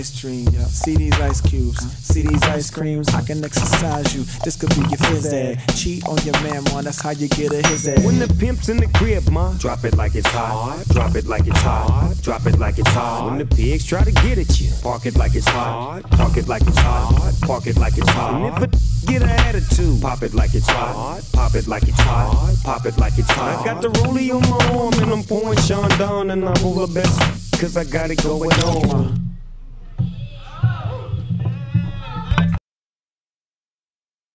ice cream, see these ice cubes. See these ice creams, I can exercise you. This could be your ed. Cheat on your man, man, that's how you get a his. When the pimp's in the crib, ma, drop it like it's hot. Drop it like it's hot. Drop it like it's hot. When the pigs try to get at you, park it like it's hot. Park it like it's hot. Park it like it's hot. And if a get an attitude, pop it like it's hot. Pop it like it's hot. Pop it like it's hot. I got the rollie on my arm and I'm pouring Sean down and I'm over best. Cause I got it going on.